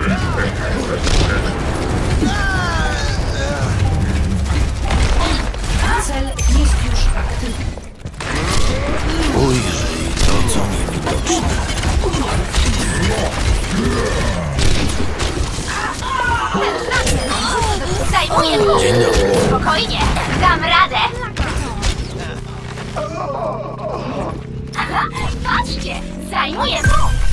Cel jest już aktywny. Ujrzyj to, co niewidoczne. Zajmuję Dzień dobry. Spokojnie, dam radę. Patrzcie, zajmuję punkt.